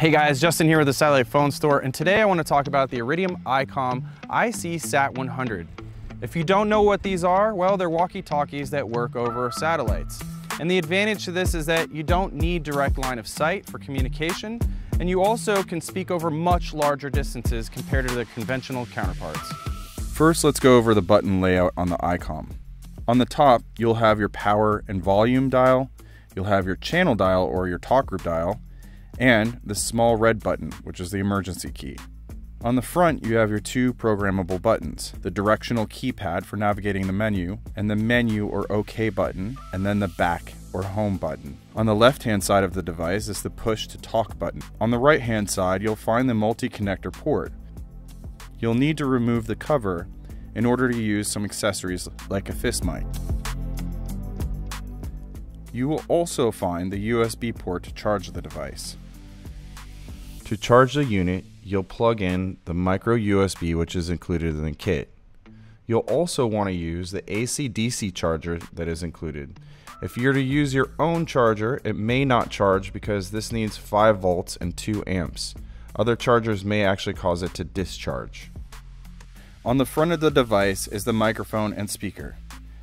Hey guys, Justin here with the Satellite Phone Store, and today I want to talk about the Iridium ICOM IC Sat 100. If you don't know what these are, well, they're walkie-talkies that work over satellites. And the advantage to this is that you don't need direct line of sight for communication, and you also can speak over much larger distances compared to their conventional counterparts. First, let's go over the button layout on the ICOM. On the top, you'll have your power and volume dial, you'll have your channel dial or your talk group dial, and the small red button, which is the emergency key. On the front, you have your two programmable buttons the directional keypad for navigating the menu, and the menu or OK button, and then the back or home button. On the left hand side of the device is the push to talk button. On the right hand side, you'll find the multi connector port. You'll need to remove the cover in order to use some accessories like a fist mic. You will also find the USB port to charge the device. To charge the unit, you'll plug in the micro USB which is included in the kit. You'll also want to use the AC-DC charger that is included. If you're to use your own charger, it may not charge because this needs 5 volts and 2 amps. Other chargers may actually cause it to discharge. On the front of the device is the microphone and speaker.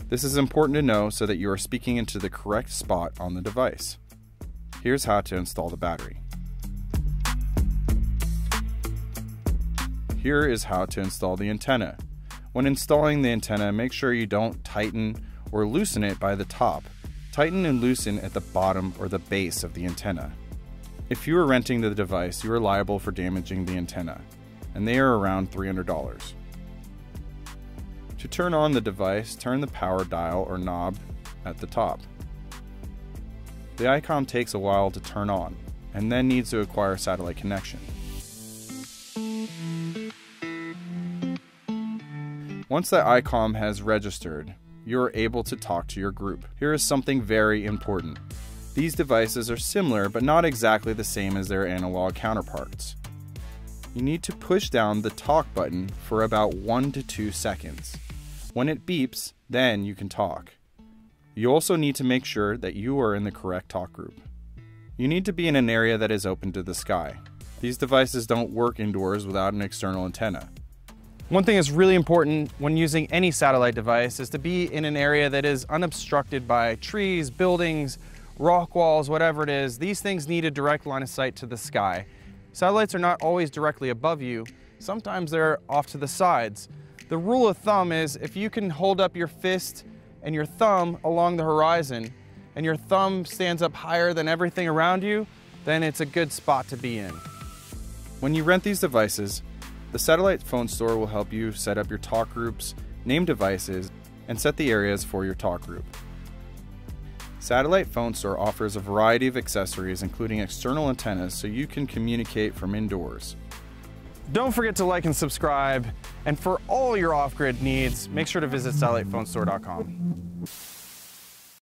This is important to know so that you are speaking into the correct spot on the device. Here's how to install the battery. Here is how to install the antenna. When installing the antenna, make sure you don't tighten or loosen it by the top. Tighten and loosen at the bottom or the base of the antenna. If you are renting the device, you are liable for damaging the antenna, and they are around $300. To turn on the device, turn the power dial or knob at the top. The ICOM takes a while to turn on, and then needs to acquire satellite connection. Once that mm-hmm. ICOM has registered, you are able to talk to your group. Here is something very important. These devices are similar but not exactly the same as their analog counterparts. You need to push down the talk button for about 1 to 2 seconds. When it beeps, then you can talk. You also need to make sure that you are in the correct talk group. You need to be in an area that is open to the sky. These devices don't work indoors without an external antenna. One thing that's really important when using any satellite device is to be in an area that is unobstructed by trees, buildings, rock walls, whatever it is. These things need a direct line of sight to the sky. Satellites are not always directly above you. Sometimes they're off to the sides. The rule of thumb is if you can hold up your fist and your thumb along the horizon and your thumb stands up higher than everything around you, then it's a good spot to be in. When you rent these devices, the satellite phone store will help you set up your talk groups, name devices, and set the areas for your talk group. Satellite Phone Store offers a variety of accessories including external antennas so you can communicate from indoors. Don't forget to like and subscribe, and for all your off-grid needs, make sure to visit satellitephonestore.com.